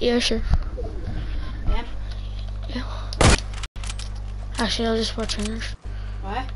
Yeah, sure. Yeah. Yeah. Actually, I'll just watch trainers. Why?